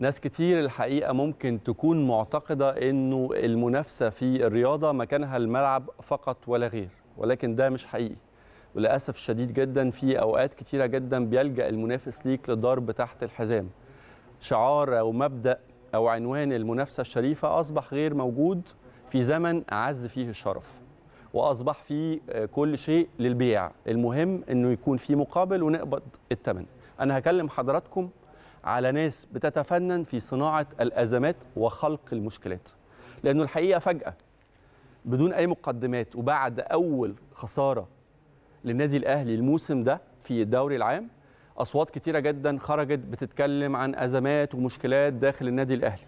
ناس كتير الحقيقة ممكن تكون معتقدة إنه المنافسة في الرياضة مكانها الملعب فقط ولا غير ولكن ده مش حقيقي. وللأسف الشديد جدا في أوقات كتيرة جدا بيلجأ المنافس ليك للضرب تحت الحزام. شعار أو مبدأ أو عنوان المنافسة الشريفة أصبح غير موجود في زمن أعز فيه الشرف وأصبح فيه كل شيء للبيع. المهم أنه يكون في مقابل ونقبض الثمن أنا هكلم حضراتكم على ناس بتتفنن في صناعة الأزمات وخلق المشكلات. لأنه الحقيقة فجأة بدون أي مقدمات وبعد أول خسارة للنادي الأهلي الموسم ده في الدوري العام أصوات كتيرة جدا خرجت بتتكلم عن أزمات ومشكلات داخل النادي الأهلي.